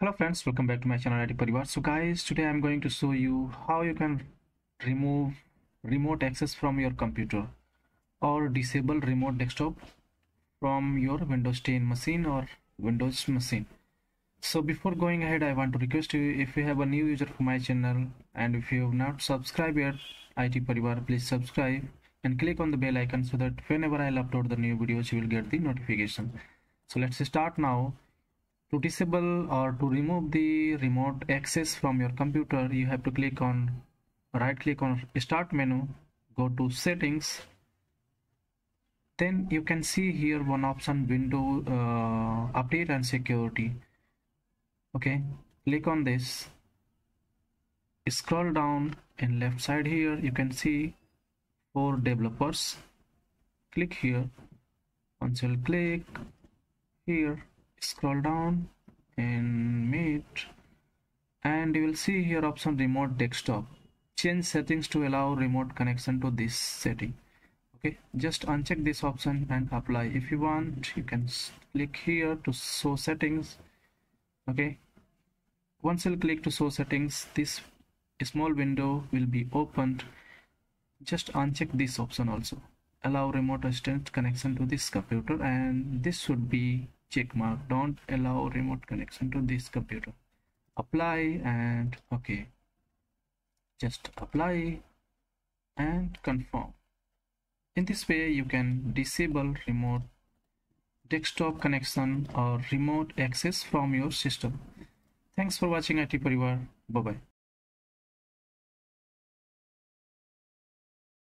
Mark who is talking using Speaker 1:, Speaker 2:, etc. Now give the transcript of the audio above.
Speaker 1: hello friends welcome back to my channel IT Parivar. So guys today I'm going to show you how you can remove remote access from your computer or disable remote desktop from your Windows 10 machine or Windows machine. So before going ahead I want to request you if you have a new user for my channel and if you have not subscribed yet IT Parivar please subscribe and click on the bell icon so that whenever I'll upload the new videos you will get the notification. So let's start now to disable or to remove the remote access from your computer you have to click on right click on start menu go to settings. Then you can see here one option window uh, update and security. Okay click on this. Scroll down in left side here you can see for developers. Click here. Once you click here scroll down and meet and you will see here option remote desktop. Change settings to allow remote connection to this setting. Okay just uncheck this option and apply. If you want you can click here to show settings. Okay once you click to show settings this small window will be opened. Just uncheck this option also. Allow remote assistant connection to this computer and this should be check mark. Don't allow remote connection to this computer. Apply and okay. Just apply and confirm. In this way you can disable remote desktop connection or remote access from your system. Thanks for watching IT Parivar. Bye bye